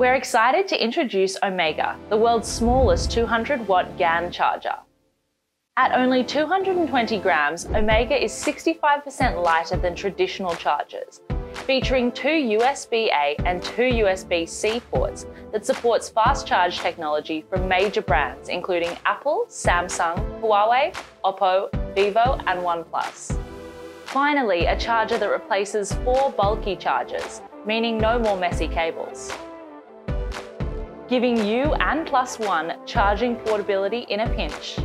We're excited to introduce Omega, the world's smallest 200 watt GaN charger. At only 220 grams, Omega is 65% lighter than traditional chargers, featuring two USB-A and two USB-C ports that supports fast charge technology from major brands including Apple, Samsung, Huawei, Oppo, Vivo and OnePlus. Finally, a charger that replaces four bulky chargers, meaning no more messy cables giving you and Plus One charging portability in a pinch.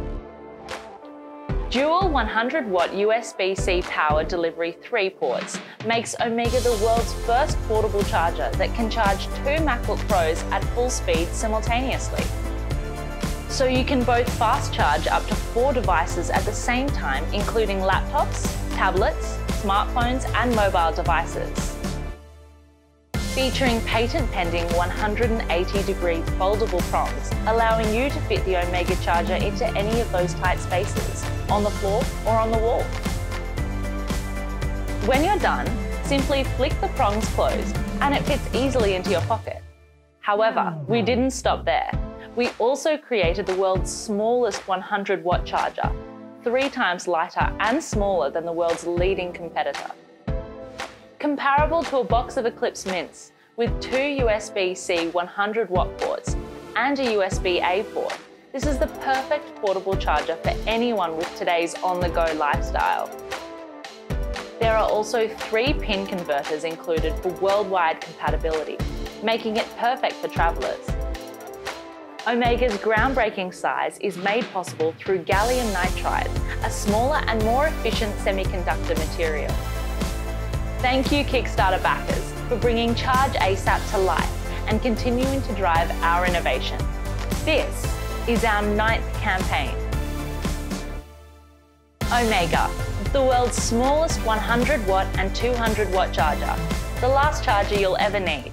Dual 100 watt USB-C power delivery 3 ports makes Omega the world's first portable charger that can charge two MacBook Pros at full speed simultaneously. So you can both fast charge up to four devices at the same time, including laptops, tablets, smartphones and mobile devices featuring patent-pending 180-degree foldable prongs, allowing you to fit the Omega charger into any of those tight spaces, on the floor or on the wall. When you're done, simply flick the prongs closed and it fits easily into your pocket. However, we didn't stop there. We also created the world's smallest 100 watt charger, three times lighter and smaller than the world's leading competitor comparable to a box of Eclipse mints with two USB-C 100 watt ports and a USB-A port. This is the perfect portable charger for anyone with today's on-the-go lifestyle. There are also three pin converters included for worldwide compatibility, making it perfect for travellers. Omega's groundbreaking size is made possible through gallium nitride, a smaller and more efficient semiconductor material. Thank you Kickstarter backers for bringing Chargeasap to life and continuing to drive our innovation. This is our ninth campaign. Omega, the world's smallest 100 watt and 200 watt charger, the last charger you'll ever need.